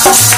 Thank you.